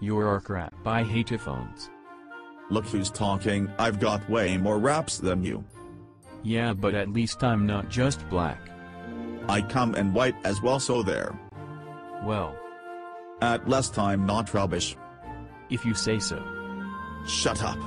You're crap. I hate phones. Look who's talking, I've got way more raps than you. Yeah but at least I'm not just black. I come in white as well so there. Well, At last I'm not rubbish. if you say so. Shut up.